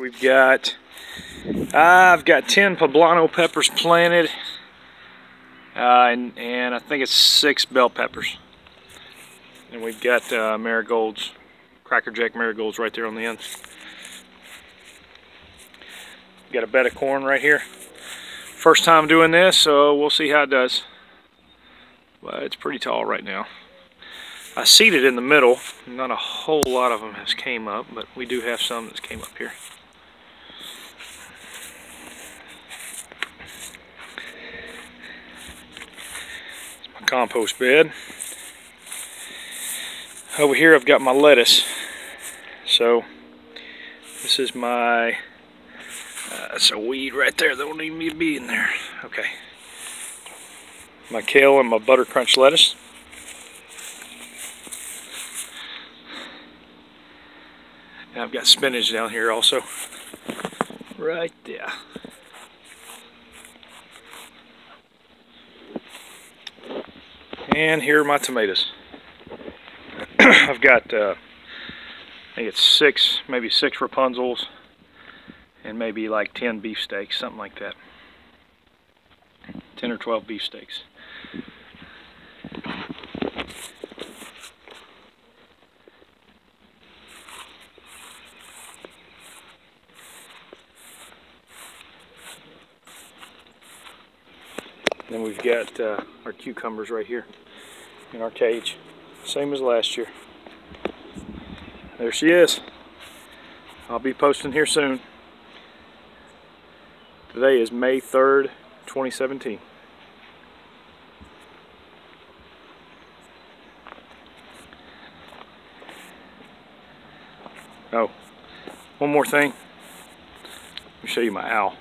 We've got, I've got 10 poblano peppers planted, uh, and, and I think it's six bell peppers. And we've got uh, marigolds, Cracker Jack marigolds right there on the end. Got a bed of corn right here. First time doing this, so we'll see how it does. But it's pretty tall right now. I seeded in the middle. Not a whole lot of them has came up, but we do have some that's came up here. Compost bed. Over here I've got my lettuce. So this is my, uh, that's a weed right there that don't even to be in there. Okay. My kale and my butter crunch lettuce. And I've got spinach down here also. Right there. And here are my tomatoes. I've got, uh, I think it's six, maybe six Rapunzels, and maybe like 10 beefsteaks, something like that. 10 or 12 beefsteaks. Then we've got uh, our cucumbers right here in our cage. Same as last year. There she is. I'll be posting here soon. Today is May 3rd, 2017. Oh, one more thing. Let me show you my owl.